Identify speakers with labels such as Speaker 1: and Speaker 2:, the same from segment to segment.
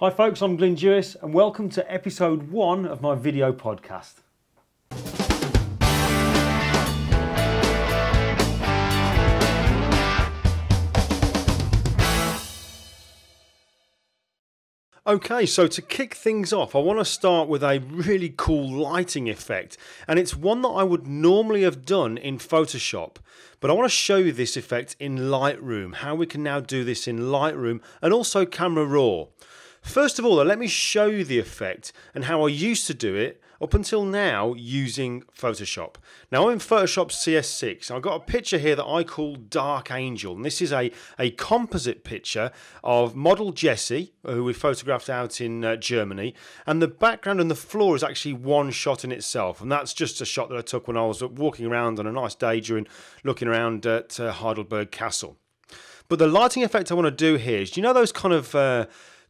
Speaker 1: Hi folks, I'm Glyn Dewis and welcome to episode one of my video podcast. Okay, so to kick things off, I want to start with a really cool lighting effect, and it's one that I would normally have done in Photoshop, but I want to show you this effect in Lightroom, how we can now do this in Lightroom and also Camera Raw. First of all, let me show you the effect and how I used to do it up until now using Photoshop. Now I'm in Photoshop CS6. I've got a picture here that I call Dark Angel. And this is a, a composite picture of model Jessie, who we photographed out in uh, Germany. And the background and the floor is actually one shot in itself. And that's just a shot that I took when I was walking around on a nice day during looking around at uh, Heidelberg Castle. But the lighting effect I want to do here is, do you know those kind of... Uh,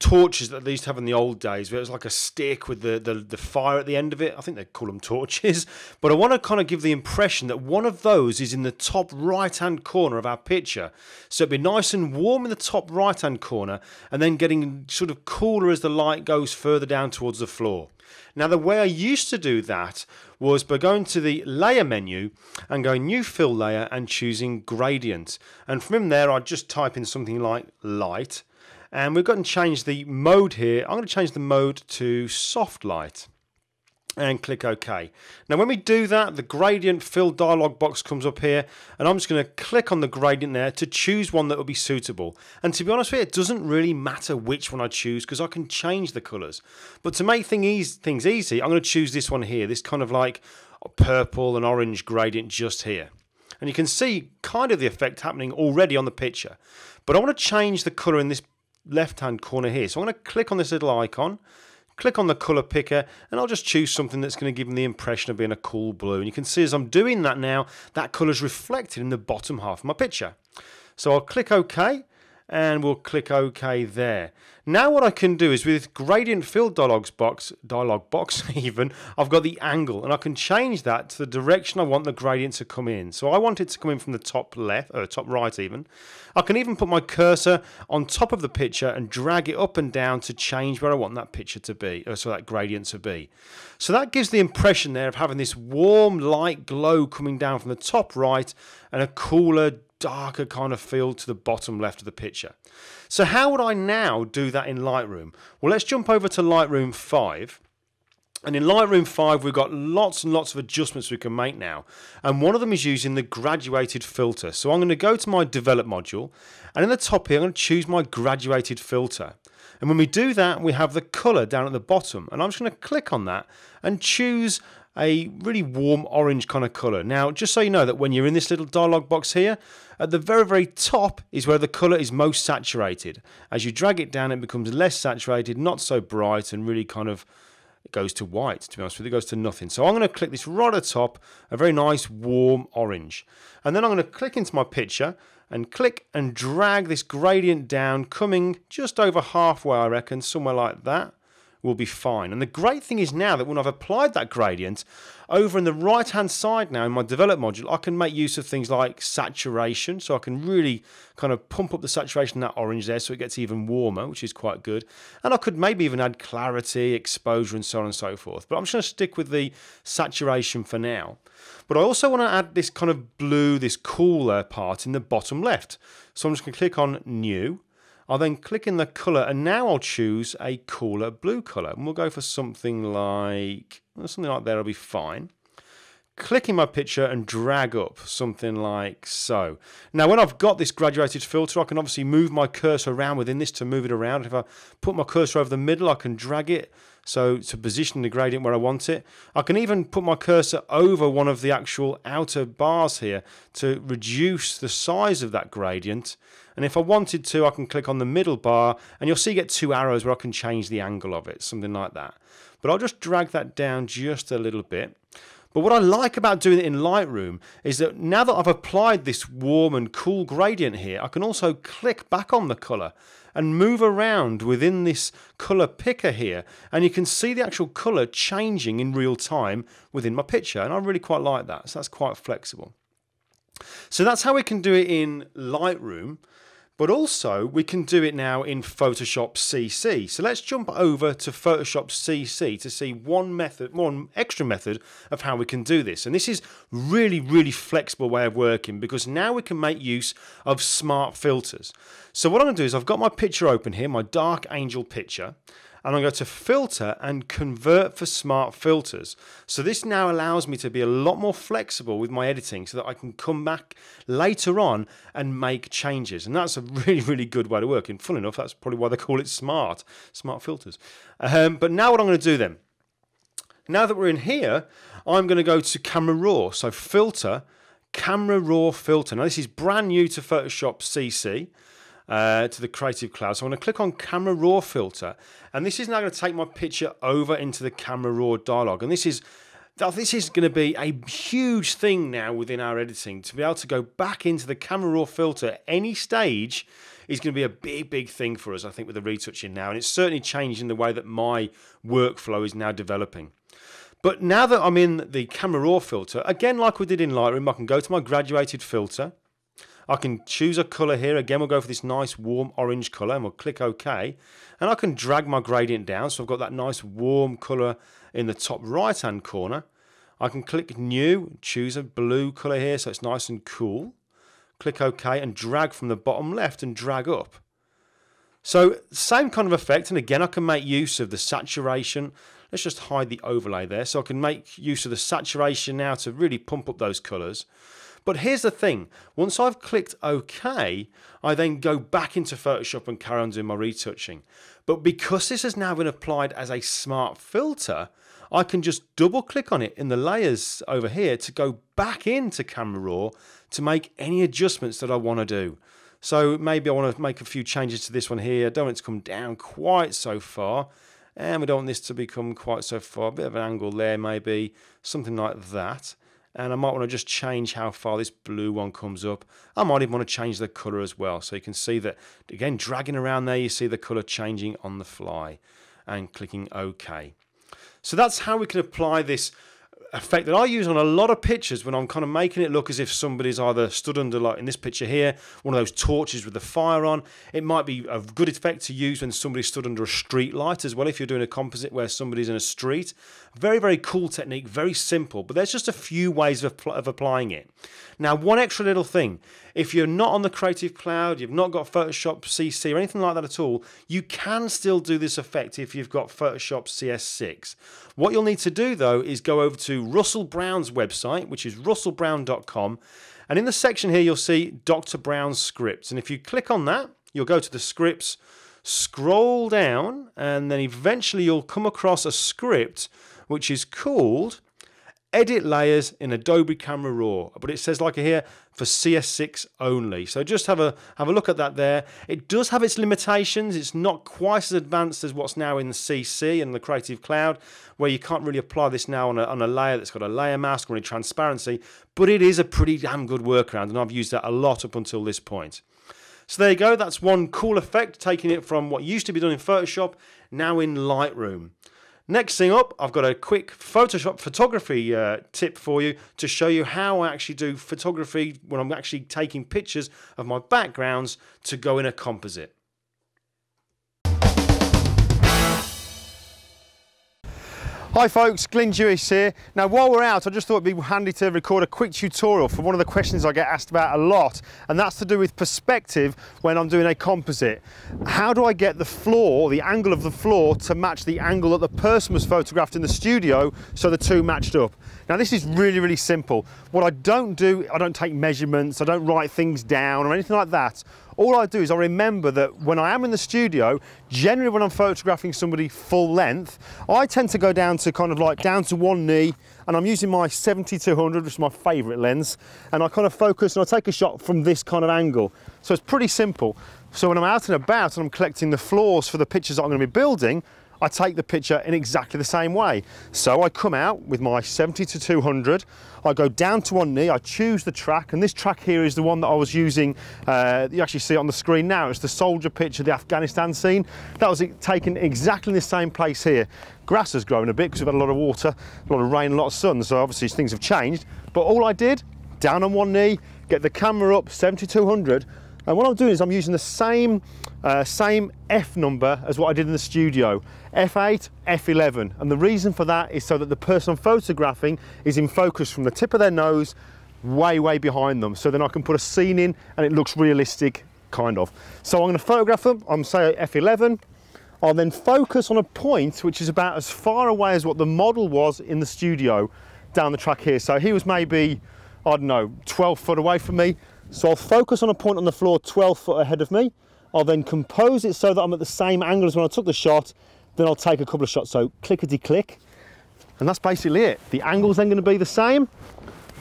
Speaker 1: torches that they used to have in the old days, where it was like a stick with the, the, the fire at the end of it. I think they call them torches. But I want to kind of give the impression that one of those is in the top right hand corner of our picture. So it'd be nice and warm in the top right hand corner and then getting sort of cooler as the light goes further down towards the floor. Now, the way I used to do that was by going to the layer menu and going new fill layer and choosing gradient. And from there, I'd just type in something like light and we've got to change the mode here. I'm going to change the mode to soft light and click OK. Now when we do that, the gradient fill dialog box comes up here and I'm just going to click on the gradient there to choose one that will be suitable. And to be honest with you, it doesn't really matter which one I choose because I can change the colours. But to make thing easy, things easy, I'm going to choose this one here, this kind of like purple and orange gradient just here. And you can see kind of the effect happening already on the picture. But I want to change the colour in this left hand corner here. So I'm going to click on this little icon, click on the color picker, and I'll just choose something that's going to give them the impression of being a cool blue. And you can see as I'm doing that now, that color is reflected in the bottom half of my picture. So I'll click OK, and we'll click OK there. Now what I can do is with gradient fill dialogs box, dialog box even, I've got the angle and I can change that to the direction I want the gradient to come in. So I want it to come in from the top left, or top right even. I can even put my cursor on top of the picture and drag it up and down to change where I want that picture to be, uh, or so that gradient to be. So that gives the impression there of having this warm light glow coming down from the top right and a cooler darker kind of feel to the bottom left of the picture. So how would I now do that in Lightroom? Well, let's jump over to Lightroom 5. And in Lightroom 5, we've got lots and lots of adjustments we can make now. And one of them is using the graduated filter. So I'm going to go to my develop module. And in the top here, I'm going to choose my graduated filter. And when we do that, we have the color down at the bottom. And I'm just going to click on that and choose a really warm orange kind of colour. Now, just so you know that when you're in this little dialog box here, at the very, very top is where the colour is most saturated. As you drag it down, it becomes less saturated, not so bright, and really kind of goes to white, to be honest with you, it goes to nothing. So I'm going to click this right at the top, a very nice warm orange. And then I'm going to click into my picture and click and drag this gradient down, coming just over halfway, I reckon, somewhere like that will be fine. And the great thing is now that when I've applied that gradient, over in the right hand side now in my develop module, I can make use of things like saturation. So I can really kind of pump up the saturation in that orange there so it gets even warmer, which is quite good. And I could maybe even add clarity, exposure, and so on and so forth. But I'm just going to stick with the saturation for now. But I also want to add this kind of blue, this cooler part in the bottom left. So I'm just going to click on new I'll then click in the colour and now I'll choose a cooler blue colour. And we'll go for something like, something like that will be fine. Click in my picture and drag up something like so. Now when I've got this graduated filter, I can obviously move my cursor around within this to move it around. If I put my cursor over the middle, I can drag it so to position the gradient where I want it. I can even put my cursor over one of the actual outer bars here to reduce the size of that gradient. And if I wanted to, I can click on the middle bar and you'll see you get two arrows where I can change the angle of it, something like that. But I'll just drag that down just a little bit. But what I like about doing it in Lightroom is that now that I've applied this warm and cool gradient here, I can also click back on the colour and move around within this colour picker here. And you can see the actual colour changing in real time within my picture and I really quite like that. So that's quite flexible. So that's how we can do it in Lightroom but also we can do it now in Photoshop CC. So let's jump over to Photoshop CC to see one method, one extra method of how we can do this. And this is really, really flexible way of working because now we can make use of smart filters. So what I'm going to do is I've got my picture open here, my Dark Angel picture and I'm going to filter and convert for smart filters. So this now allows me to be a lot more flexible with my editing so that I can come back later on and make changes. And that's a really, really good way to work. And fun enough, that's probably why they call it smart, smart filters. Um, but now what I'm going to do then, now that we're in here, I'm going to go to Camera Raw. So filter, Camera Raw filter. Now this is brand new to Photoshop CC uh, to the Creative Cloud. So I'm going to click on Camera Raw filter, and this is now going to take my picture over into the Camera Raw dialog. And this is this is going to be a huge thing now within our editing to be able to go back into the Camera Raw filter at any stage is going to be a big, big thing for us, I think, with the retouching now. And it's certainly changing the way that my workflow is now developing. But now that I'm in the Camera Raw filter, again, like we did in Lightroom, I can go to my graduated filter. I can choose a colour here. Again, we'll go for this nice warm orange colour and we'll click OK. And I can drag my gradient down. So I've got that nice warm colour in the top right hand corner. I can click new, choose a blue colour here so it's nice and cool. Click OK and drag from the bottom left and drag up. So same kind of effect and again I can make use of the saturation. Let's just hide the overlay there. So I can make use of the saturation now to really pump up those colours. But here's the thing, once I've clicked OK, I then go back into Photoshop and carry on doing my retouching. But because this has now been applied as a smart filter, I can just double click on it in the layers over here to go back into Camera Raw to make any adjustments that I want to do. So maybe I want to make a few changes to this one here. I don't want it to come down quite so far. And we don't want this to become quite so far. A bit of an angle there maybe, something like that and I might want to just change how far this blue one comes up. I might even want to change the color as well. So you can see that, again, dragging around there, you see the color changing on the fly and clicking OK. So that's how we can apply this effect that I use on a lot of pictures when I'm kind of making it look as if somebody's either stood under, like in this picture here, one of those torches with the fire on. It might be a good effect to use when somebody stood under a street light as well, if you're doing a composite where somebody's in a street. Very, very cool technique, very simple, but there's just a few ways of, of applying it. Now, one extra little thing if you're not on the Creative Cloud, you've not got Photoshop CC or anything like that at all, you can still do this effect if you've got Photoshop CS6. What you'll need to do though is go over to Russell Brown's website, which is russellbrown.com, and in the section here you'll see Dr. Brown's scripts. And if you click on that, you'll go to the scripts, scroll down, and then eventually you'll come across a script which is called edit layers in Adobe Camera Raw. But it says like here for CS6 only. So just have a have a look at that there. It does have its limitations. It's not quite as advanced as what's now in CC and the Creative Cloud, where you can't really apply this now on a, on a layer that's got a layer mask or any transparency. But it is a pretty damn good workaround, and I've used that a lot up until this point. So there you go. That's one cool effect, taking it from what used to be done in Photoshop, now in Lightroom. Next thing up, I've got a quick Photoshop photography uh, tip for you to show you how I actually do photography when I'm actually taking pictures of my backgrounds to go in a composite. Hi folks, Glyn Dewis here. Now while we're out, I just thought it'd be handy to record a quick tutorial for one of the questions I get asked about a lot, and that's to do with perspective when I'm doing a composite. How do I get the floor, the angle of the floor, to match the angle that the person was photographed in the studio so the two matched up? Now this is really, really simple. What I don't do, I don't take measurements, I don't write things down or anything like that. All I do is I remember that when I am in the studio, generally when I'm photographing somebody full length, I tend to go down to kind of like down to one knee and I'm using my 70-200, which is my favorite lens, and I kind of focus and I take a shot from this kind of angle. So it's pretty simple. So when I'm out and about and I'm collecting the floors for the pictures that I'm going to be building, I take the picture in exactly the same way. So I come out with my 70 to 200, I go down to one knee, I choose the track, and this track here is the one that I was using, uh, you actually see it on the screen now, it's the soldier picture, the Afghanistan scene. That was taken exactly in the same place here. Grass has grown a bit because we've had a lot of water, a lot of rain, a lot of sun, so obviously things have changed. But all I did, down on one knee, get the camera up, 7200,
Speaker 2: And what I'm doing is I'm using the same, uh, same F number as what I did in the studio, F8, F11. And the reason for that is so that the person I'm photographing is in focus from the tip of their nose way, way behind them. So then I can put a scene in and it looks realistic, kind of. So I'm gonna photograph them, I'm say F11, I'll then focus on a point which is about as far away as what the model was in the studio down the track here. So he was maybe, I don't know, 12 foot away from me. So I'll focus on a point on the floor 12 foot ahead of me. I'll then compose it so that I'm at the same angle as when I took the shot. Then I'll take a couple of shots. So clickety click. And that's basically it. The angle's then gonna be the same.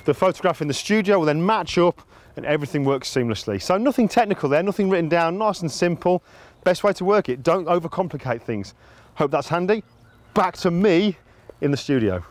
Speaker 2: The photograph in the studio will then match up and everything works seamlessly. So nothing technical there, nothing written down, nice and simple. Best way to work it, don't overcomplicate things. Hope that's handy. Back to me in the studio.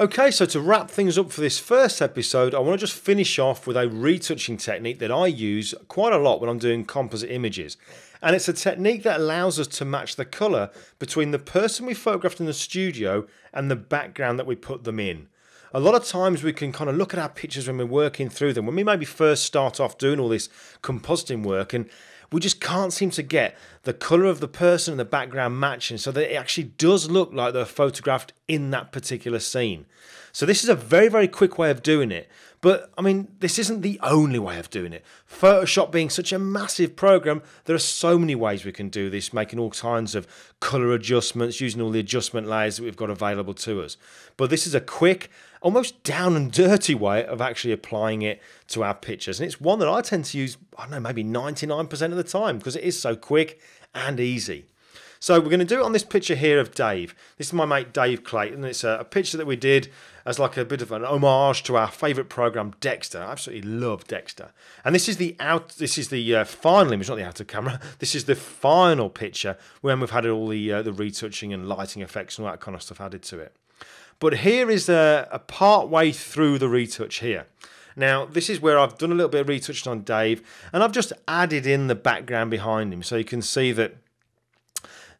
Speaker 1: Okay, so to wrap things up for this first episode, I want to just finish off with a retouching technique that I use quite a lot when I'm doing composite images. And it's a technique that allows us to match the colour between the person we photographed in the studio and the background that we put them in. A lot of times we can kind of look at our pictures when we're working through them, when we maybe first start off doing all this compositing work, and we just can't seem to get the colour of the person and the background matching so that it actually does look like they're photographed in that particular scene. So this is a very, very quick way of doing it. But I mean, this isn't the only way of doing it. Photoshop being such a massive program, there are so many ways we can do this, making all kinds of color adjustments, using all the adjustment layers that we've got available to us. But this is a quick, almost down and dirty way of actually applying it to our pictures. And it's one that I tend to use, I don't know, maybe 99% of the time because it is so quick and easy. So we're going to do it on this picture here of Dave. This is my mate Dave Clayton. It's a, a picture that we did as like a bit of an homage to our favourite program Dexter. I absolutely love Dexter. And this is the out. This is the uh, final image, not the outer camera. This is the final picture when we've had all the uh, the retouching and lighting effects and all that kind of stuff added to it. But here is a, a part way through the retouch here. Now, this is where I've done a little bit of retouching on Dave, and I've just added in the background behind him. So you can see that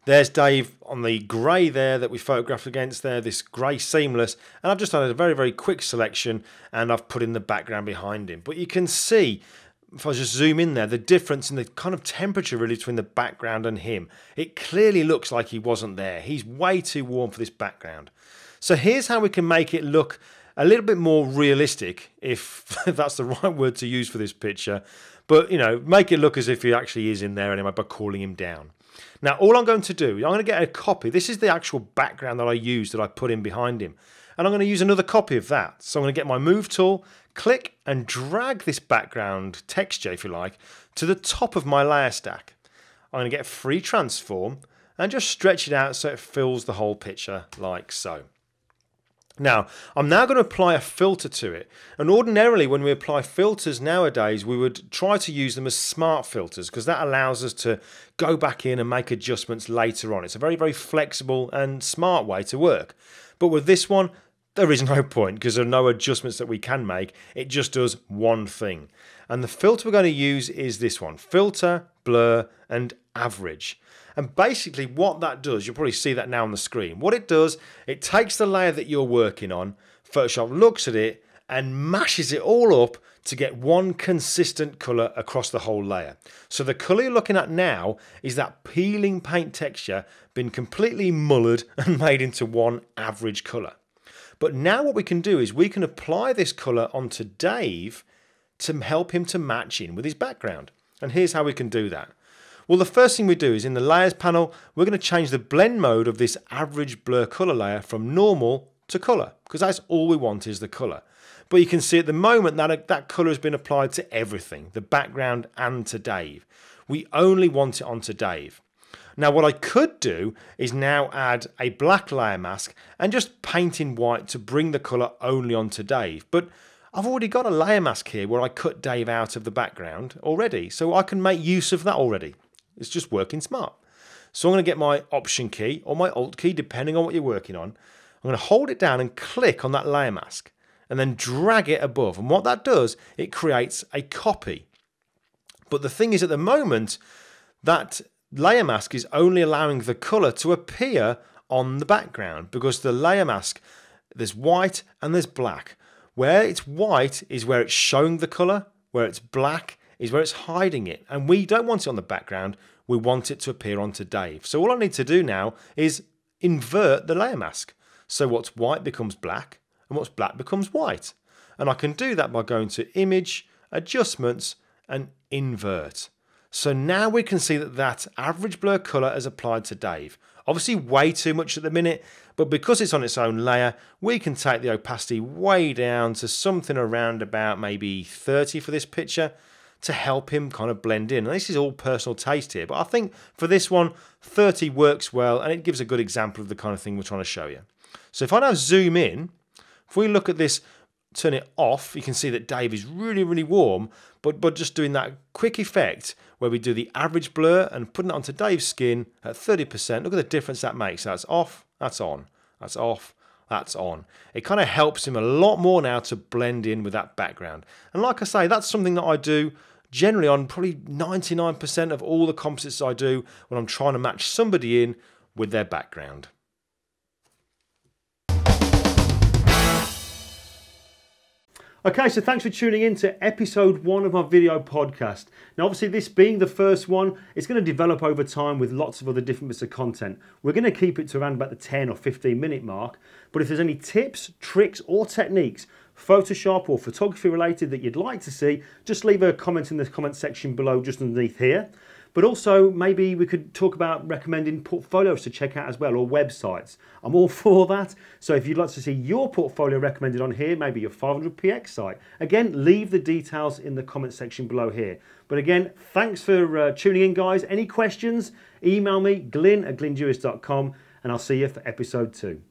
Speaker 1: there's Dave on the grey there that we photographed against there, this grey seamless. And I've just done a very, very quick selection and I've put in the background behind him. But you can see, if I just zoom in there, the difference in the kind of temperature really between the background and him. It clearly looks like he wasn't there. He's way too warm for this background. So here's how we can make it look a little bit more realistic, if that's the right word to use for this picture. But, you know, make it look as if he actually is in there anyway by calling him down. Now, all I'm going to do, I'm going to get a copy. This is the actual background that I used that I put in behind him. And I'm going to use another copy of that. So I'm going to get my move tool, click and drag this background texture, if you like, to the top of my layer stack. I'm going to get free transform and just stretch it out so it fills the whole picture like so. Now, I'm now going to apply a filter to it. And ordinarily, when we apply filters nowadays, we would try to use them as smart filters because that allows us to go back in and make adjustments later on. It's a very, very flexible and smart way to work. But with this one, there is no point because there are no adjustments that we can make. It just does one thing. And the filter we're going to use is this one, filter, blur, and average. And basically what that does, you'll probably see that now on the screen. What it does, it takes the layer that you're working on, Photoshop looks at it and mashes it all up to get one consistent colour across the whole layer. So the colour you're looking at now is that peeling paint texture been completely mullered and made into one average colour. But now what we can do is we can apply this colour onto Dave to help him to match in with his background. And here's how we can do that. Well, the first thing we do is in the layers panel, we're going to change the blend mode of this average blur color layer from normal to color, because that's all we want is the color. But you can see at the moment that that color has been applied to everything, the background and to Dave. We only want it onto Dave. Now what I could do is now add a black layer mask and just paint in white to bring the colour only onto Dave. But I've already got a layer mask here where I cut Dave out of the background already. So I can make use of that already. It's just working smart. So I'm going to get my Option key or my Alt key, depending on what you're working on. I'm going to hold it down and click on that layer mask and then drag it above. And what that does, it creates a copy. But the thing is at the moment, that layer mask is only allowing the color to appear on the background because the layer mask, there's white and there's black. Where it's white is where it's showing the colour, where it's black is where it's hiding it. And we don't want it on the background, we want it to appear onto Dave. So all I need to do now is invert the layer mask. So what's white becomes black, and what's black becomes white. And I can do that by going to Image, Adjustments, and Invert. So now we can see that that average blur colour is applied to Dave. Obviously way too much at the minute, but because it's on its own layer, we can take the opacity way down to something around about maybe 30 for this picture to help him kind of blend in. And this is all personal taste here, but I think for this one, 30 works well and it gives a good example of the kind of thing we're trying to show you. So if I now zoom in, if we look at this, turn it off, you can see that Dave is really, really warm, but, but just doing that quick effect where we do the average blur and putting it onto Dave's skin at 30%, look at the difference that makes. That's off, that's on, that's off, that's on. It kind of helps him a lot more now to blend in with that background. And like I say, that's something that I do generally on probably 99% of all the composites I do when I'm trying to match somebody in with their background.
Speaker 2: Okay, so thanks for tuning in to episode one of my video podcast. Now, obviously, this being the first one, it's going to develop over time with lots of other different bits of content. We're going to keep it to around about the 10 or 15 minute mark. But if there's any tips, tricks, or techniques, Photoshop or photography related that you'd like to see, just leave a comment in the comment section below, just underneath here. But also, maybe we could talk about recommending portfolios to check out as well, or websites. I'm all for that. So if you'd like to see your portfolio recommended on here, maybe your 500px site, again, leave the details in the comment section below here. But again, thanks for uh, tuning in, guys. Any questions, email me, glyn at glyndewis.com, and I'll see you for episode two.